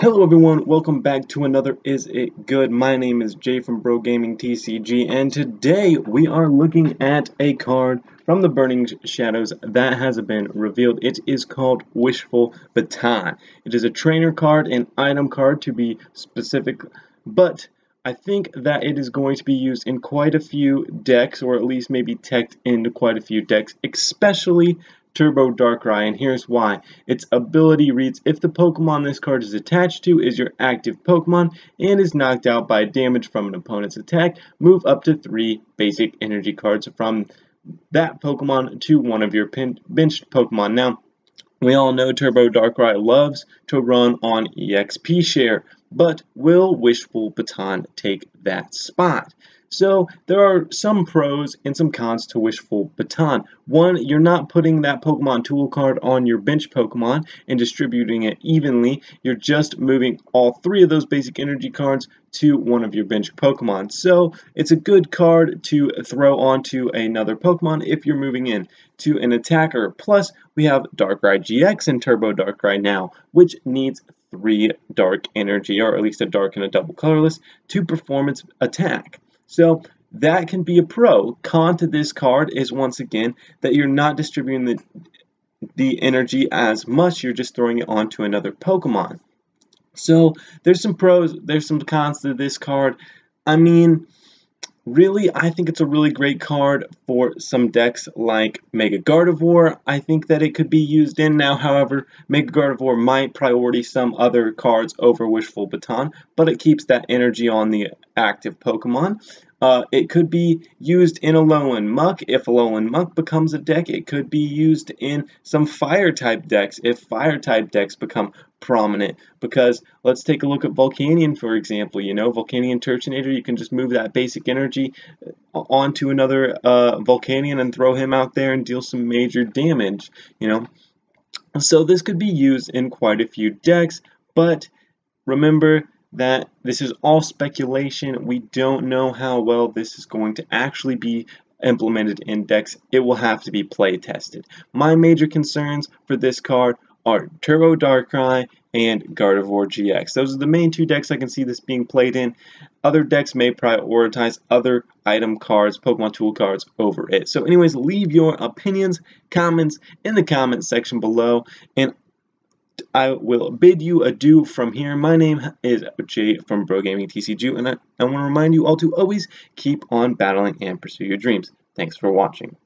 Hello everyone, welcome back to another Is It Good? My name is Jay from Bro Gaming TCG and today we are looking at a card from the Burning Shadows that has been revealed. It is called Wishful Baton. It is a trainer card, an item card to be specific, but I think that it is going to be used in quite a few decks or at least maybe teched into quite a few decks, especially Turbo Darkrai, and here's why. Its ability reads, if the Pokemon this card is attached to is your active Pokemon and is knocked out by damage from an opponent's attack, move up to three basic energy cards from that Pokemon to one of your benched Pokemon. Now, we all know Turbo Darkrai loves to run on EXP share, but will Wishful Baton take that spot? So there are some pros and some cons to Wishful Baton. One, you're not putting that Pokemon tool card on your bench Pokemon and distributing it evenly. You're just moving all three of those basic energy cards to one of your bench Pokemon. So it's a good card to throw onto another Pokemon if you're moving in to an attacker. Plus, we have Darkrai GX and Turbo Darkrai now, which needs three dark energy, or at least a dark and a double colorless, to perform its attack. So that can be a pro. Con to this card is once again that you're not distributing the, the energy as much, you're just throwing it onto another Pokemon. So there's some pros, there's some cons to this card. I mean, really, I think it's a really great card for some decks like Mega Gardevoir. I think that it could be used in now, however, Mega Gardevoir might priority some other cards over Wishful Baton, but it keeps that energy on the active Pokemon. Uh, it could be used in Alolan Muk. If Alolan Muk becomes a deck, it could be used in some fire type decks if fire type decks become prominent. Because let's take a look at Volcanion, for example. You know, Volcanion Turtonator, you can just move that basic energy uh, onto another uh, Volcanion and throw him out there and deal some major damage, you know. So this could be used in quite a few decks, but remember that this is all speculation. We don't know how well this is going to actually be implemented in decks. It will have to be play tested. My major concerns for this card are Turbo Darkrai and Gardevoir GX. Those are the main two decks I can see this being played in. Other decks may prioritize other item cards, Pokemon tool cards over it. So anyways, leave your opinions, comments in the comment section below. And I will bid you adieu from here. My name is Jay from Bro Gaming TCG, and I, I want to remind you all to always keep on battling and pursue your dreams. Thanks for watching.